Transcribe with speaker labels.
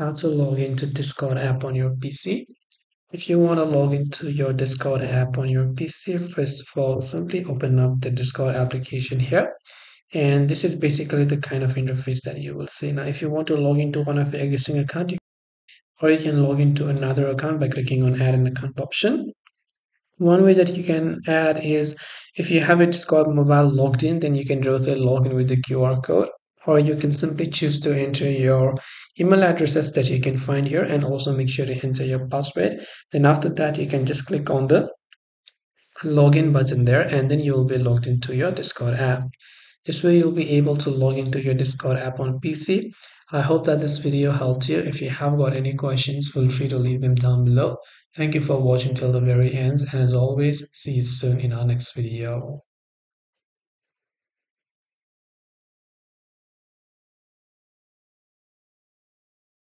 Speaker 1: how to log into Discord app on your PC. If you want to log into your Discord app on your PC, first of all, simply open up the Discord application here. And this is basically the kind of interface that you will see. Now, if you want to log into one of your existing account, or you can log into another account by clicking on add an account option. One way that you can add is if you have a Discord mobile logged in, then you can directly log in with the QR code or you can simply choose to enter your email addresses that you can find here and also make sure to enter your password. Then after that you can just click on the login button there and then you will be logged into your discord app. This way you'll be able to log into your discord app on pc i hope that this video helped you. If you have got any questions feel free to leave them down below. Thank you for watching till the very end and as always see you soon in our next video